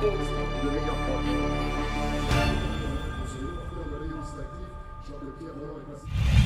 cause de l'ayant proche. Jean-Pierre est passé.